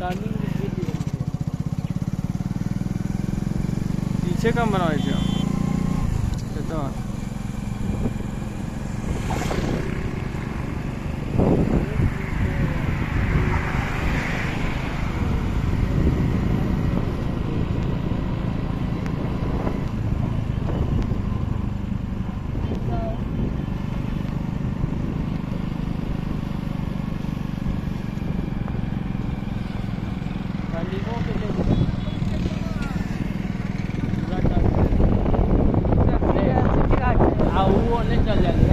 Turning पीछे कम थे। चल जाएँगे